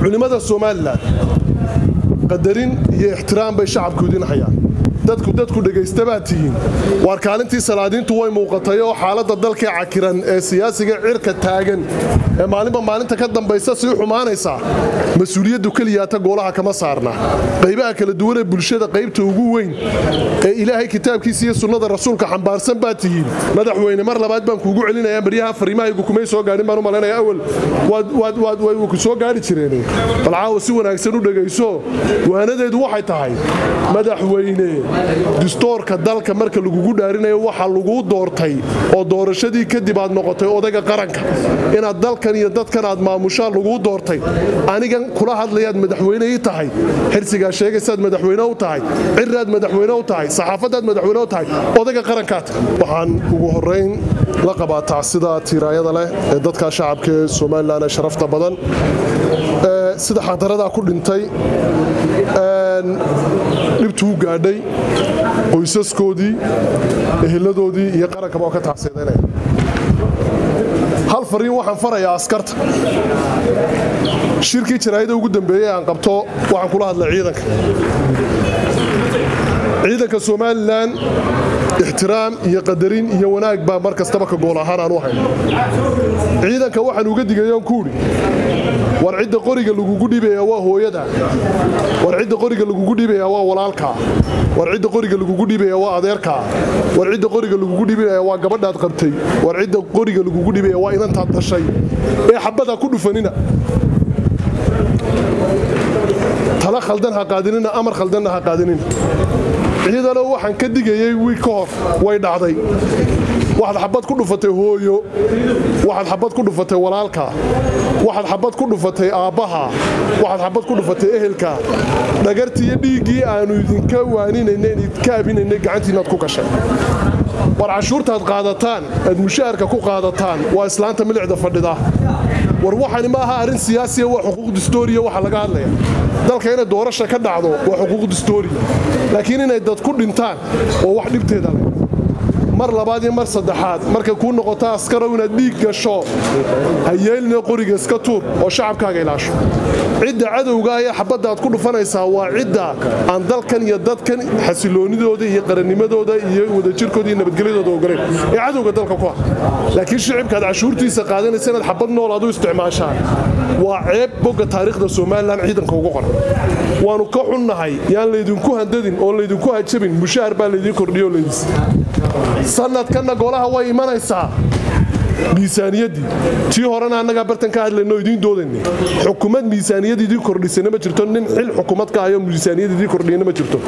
culimmada somalilan qadarin iyo ixtiraam bay shacabkoodiina hayaan dadku dadku dhegaysta baad tihiin. Waar kaalintii salaadiintu way muuqatay oo xaaladda dalkii cakiran ee siyaasiga cirka taagan ee maalinba maalinta ka dambaysa sii xumaanaysa mas'uuliyaddu keliyaata goolaha kama saarna. Qaybaha kala duwan ee bulshada qaybta ugu weyn ee ilaahay kitaabkiisa iyo sunnada rasuulka xambaarsan baad tihiin. Madaxweyne mar labaad baan kuugu celinayaa baryaha fariimahaygu kumay soo gaadhin baan u malaynaya awal. Way ku soo gaari jireen. Bal caawa si wanaagsan u dhegayso waanadeedu waxay tahay madaxweyne distoorka dalka marka lagugu dhaarinayo waxaa laguu doortay oo doorashadii kadib aad noqotay odayga qaranka. Inaad dalkan iyo dadkan aad maamushaa laguu doortay. Anigan kula hadlayaad madaxweyne ii tahay. Xirsigaa sheegaysaad madaxweyne u tahay. Ciraad madaxweyne u tahay. Saxaafadaad madaxweyne u tahay. Odayga qarankaad. Waxaan ugu horayn la qabaa tacsida tiiraayada leh ee dadka shacabka ee somalilan ee sharafta badan sida xadaradaa ku dhintay dhibtuu gaadhay qoysaskoodii eheladoodii iyo qarankaba oo ka tacsiidaynaya hal fariin waxaan farayaa askarta. Shirkii jaraa'ida ugu dambeeyey aan qabto waxaan kula hadlay ciidanka. Ciidanka somalilan ixtiraam iyo qadarin iyo wanaag baa mar kastaba ka gool ahaan aan u hayno. Ciidanka waxaan uga digayoon kuudhi war cidda qoriga lagugu dhibaya waa hooyada war cidda qoriga lagugu dhibaya waa walaalkaa. War cidda qoriga lagugu dhibaya waa adeerkaa. War cidda qoriga lagugu dhibaya waa gabadhaad qabtay. War cidda qoriga lagugu dhibaya waa inantaad dhashay. Ee xabada ku dhufanina. Tala khaldan ha qaadinina amar khaldanna ha qaadinina ciidano waxaan ka digayey wiig ka hor way dhacday. Waxaad xabad ku dhufatay hooyo. Waxaad xabad ku dhufatay walaalka. Waxaad xabad ku dhufatay aabbaha waxaad xabad ku dhufatay ehelka. Dhagartii dhiiggii aanu idinka waaninayna idinka abinaynay gacantiinaad ku gashay. War cashuurtaad qaadataan aad mushaharka ku qaadataan waa islaanta milicda fadhida. War waxani ma aha arrin siyaasiya waa xuquuq distooriya waxa laga hadlaya dalka inay doorasha ka dhacdo waa xuquuq distooriya laakiin inay dad ku dhintaan waa wax dhibteeda leh mar labaad iyo mar saddexaad markay kuu noqoto askarow inaad dhiig gasho ha yeelina qoriga iska tuur oo shacabkaaga ilaasho. Cidda cadowga ayaa xabadda aad ku dhufanaysaa waa cidda aan dalkan iyo dadkan xasiloonidooda iyo qarannimadooda iyo wadajirkooda iyo nabadgelyadooda ogoleen ee cadowga dalka ku ah. Laakiin shicibkaad cashuurtiisa qaadanaysa inaad xabad nool adu isticmaashaan waa ceeb bogga taariikhda somalilan ciidanka ugu qoran. Waannu ka xunnahay yaan laydinku handadin oon laydinku hajabin mushahar baa laydiin kordhiyo laydis sanadkanna golaha way imanaysaa miisaaniyaddii tii horena annagaa bartan ka hadlayno idiin doodaynay xukumad miisaaniyad kordhisana ma jirto. Nin xil xukumad ka hayo miisaaniyad kordhiyana ma jirto.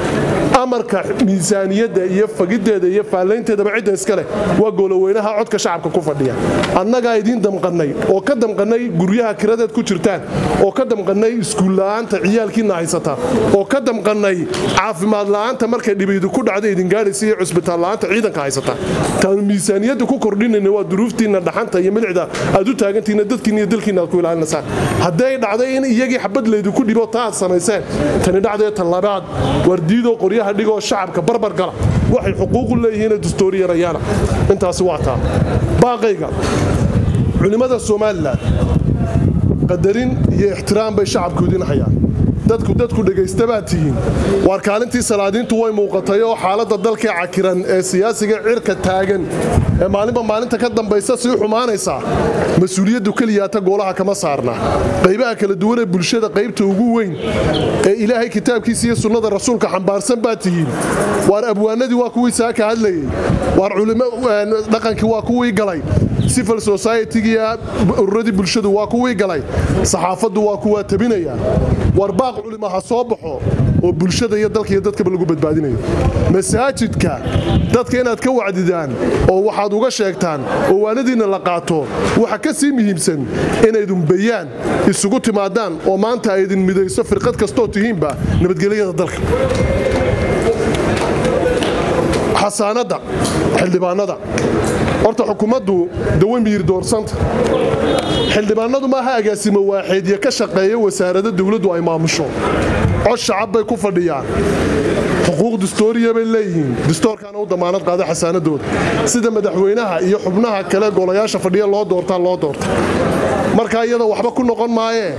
Amarka miisaaniyadda iyo fagiddeeda iyo faallaynteedaba cidda iska leh. Waa gooloweynaha codka shacabka ku fadhiya. Annagaa idiin damqannay oo ka damqannay guryaha kiradeed ku jirtaan. Oo ka damqannay iskuulla'aanta ciyaalkiinna haysata. Oo ka damqannay caafimaad la'aanta markay dhibaydu ku dhacda idin gaadhaysa iyo cusbitaal la'aanta ciidanka haysata. Taanu miisaaniyadda ku kordhinayna waa duruuftiinna dhaxanta iyo milicda aad u taagantihiinna dadkiinna iyo dalkiinna aad ku ilaalinaysaan hadday dhacday in iyagii xabad laydinku dhibo taa aad samayseen tani dhacdee tallabaad wardiidoo qoryaha dhigoo shacabka barbar gala. Waxay xuquuqu leeyihiin dastooriyarayaana intaasi waa taa. Baaqayga culimmada somalilan qadarin iyo ixtiraam bay shacabkoodiina hayaan dadku dadku dhegaysta baad tihiin. Waar kaalintii salaadiintu way muuqatay oo xaaladda dalkii cakiran ee siyaasiga cirka taagan ee maalinba maalinta ka dambaysa sii xumaanaysa mas'uuliyaddu keliyaata goolaha kama saarna. Qaybaha kala duwan ee bulshada qaybta ugu weyn ee ilaahay kitaabkiisa iyo sunnada rasuulka xambaarsan baad tihiin. Waar abwaanadii waa kuwii saaka hadlayey waar dhaqankii waa kuwii galay civil societygiiyo ururadii bulshadu waa kuwii galay saxaafaddu waa kuwaa tabinaya baaq culima ha soo baxo oo bulshada iyo dalka iyo dadkaba lagu badbaadinayo. Masaajidka dadka inaad ka wacdidaan oo waxaad uga sheegtaan oo waanadiinna la qaato waxa ka sii muhiimsan inaydun bayaan isugu timaadaan oo maanta aydin midayso firqad kastoo tihiinba nabadgelyada dalka xasaanadda xildhibaanada. Horta xukuumaddu dawe miyir doorsanta xildhibaanadu maaha agaasimo waaxeedyo ka shaqeeya wasaarada dowladdu ay maamusho. Cod shacab bay ku fadhiyaan. Xuquuq distooriya bay leeyihiin. Distoorkaana u damaanad qaada xasaanadooda. Sida madaxweynaha iyo xubnaha kale golayaasha fadhiya loo doortaa loo doorta. Markaa iyada waxba ku noqon maayee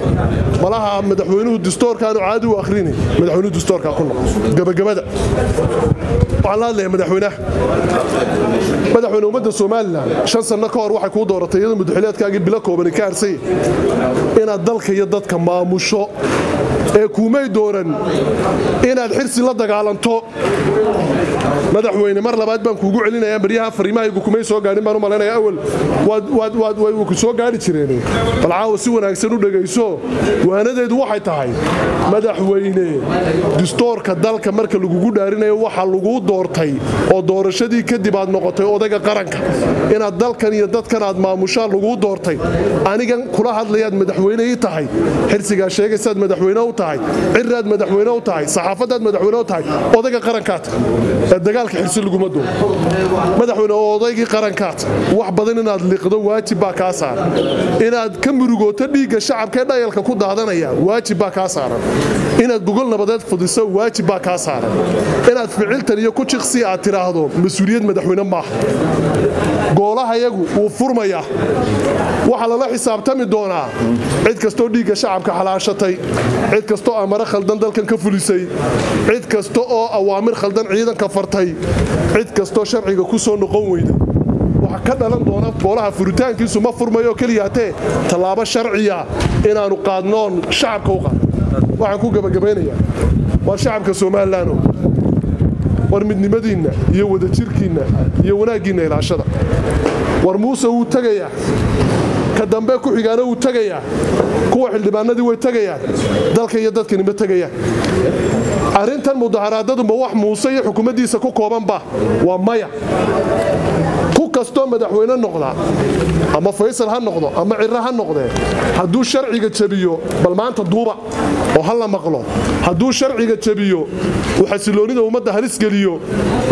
malaha madaxweynuhu distoorkaanu caadi u akhrini. Madaxweynuhu distoorkaa ku noqon. Gabagabada waxaan la hadlayaa madaxweynaha madaxweyne ummadda somalilan shan sanno ka hor waxay kuu dooratay iyadoo mudaxileedkaagii bilo koobani ka harsay inaad dalka iyo dadka maamusho ee kuumay dooran inaad xirsi la dagaalanto madaxweyne mar labaad baan kuugu celinayaa baryaha fariimahaygu kumay soo gaadhin baan u malaynaya awal way ku soo gaadhi jireen bal caawa si wanaagsan u dhegayso waanadeedu waxay tahay madaxweyne distoorka dalka marka lagugu dhaarinayo waxa laguu doortay oo doorashadii kadib aad noqotay odayga qaranka. Inaad dalkan iyo dadkan aad maamushaan laguu doortay. Anigan kula hadlayaad madaxweyne ii tahay. Xirsigaa sheegaysaad madaxweyne u tahay. Ciraad madaxweyne u tahay. Saxaafadaad madaxweyne u tahay. Odayga qarankaad. Ee dagaalka xirsi laguma doono. Madaxweyne odaygii qarankaad wax badan inaad liqdo waajib baa kaa saaran. Inaad ka murugooto dhiigga shacabka ee dhayalka ku daadanaya waajib baa kaa saaran. Inaad gogol nabadeed fudiso waajib baa kaa saaran. Inaad ficiltan iyo ku jiqsi aad tidhaahdo mas'uuliyad madaxweyne maaha. Goolahayagu wuu furmayaa waxaa lala xisaabtami doonaa cid kastoo dhiigga shacabka xalaashatay cid kastoo amare khaldan dalkan ka fulisay cid kasta oo awaamir khaldan ciidanka fartay cid kastoo sharciga ku soo noqon weyda. Waxa ka dhalan doona goolaha furitaankiisu ma furmayo keliyaatee tallaabo sharciya inaannu qaadnoon shacabka u qaadno. Waxaan ku gebagabaynayaa waa shacabka somalilaano war midnimadiinna iyo wadajirkiinna iyo wanaaggiinna ilaashada. War muuse wuu tegayaa ka dambe ku xigaana wuu tegayaa kuwa xildhibaanadii way tegayaan dalka iyo dadkani ma tegayaan arrintan mudaharaadaduma wax muuse iyo xukuumaddiisa ku koobanba? Waa maya. Ku kastoo madaxweyne noqda ama faysal ha noqdo ama ciro ha noqdee hadduu sharciga jabiyo bal maanta duuba oo ha la maqlo hadduu sharciga jabiyo uu xasiloonnida ummadda halis geliyo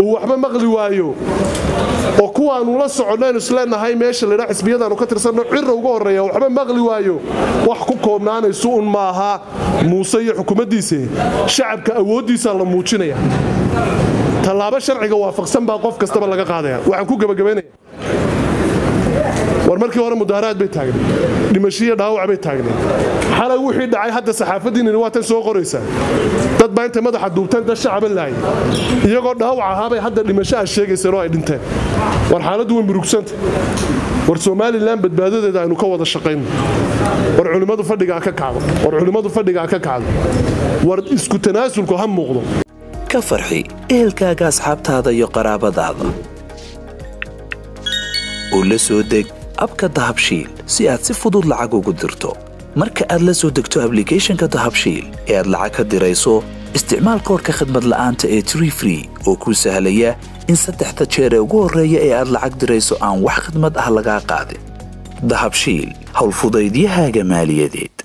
uu waxba maqli waayo oo kuwaannu la soconaynu isleenahay meesha laydhaa xisbiyadaannu ka tirsanno cira uga horreeya waxba maqli waayo. Wax ku koobnaanaysu un maaha muuse iyo xukuumaddiise. Shacabka awooddiisaa la muujinaya. Tallaabo sharciga waafaqsan baa qof kastaba laga qaadaya. Waxaan ku gebagabaynaya markii hore mudaharaad bay taagnay. Dhimashiiyo dhaawac bay taagnay. Xalay wixii dhacay hadda saxaafaddiinani waa tan soo qoraysaa dad baa intay madaxa duubteen dad shacaba laayay iyagoo dhaawac ahaabay hadda dhimasho aad sheegayseen oo ay dhinteen. War xaaladdu way murugsanta war somalilan badbaadadeeda aynu ka wada shaqayno war culimmadu fadhigaa ka kacdo war culimmadu fadhigaa ka kacdo war isku tanaasulku ha muuqdo. Ka farxi ehelkaaga asxaabtaada iyo qaraabadaada. Oo la soo deg abka dahabshiil si aad si fudud lacag ugu dirto. Marka aad la soo degto ablicathonka dahabshiil ee aad lacag ka dirayso isticmaal koorka khadmad la'aanta ee tree free oo kuu sahlaya in saddexda jeer ee ugu horreeya ee aad lacag dirayso aan wax khadmad ah lagaa qaadin. Dahabshiil howlfudaydiyahaaga maaliyadeed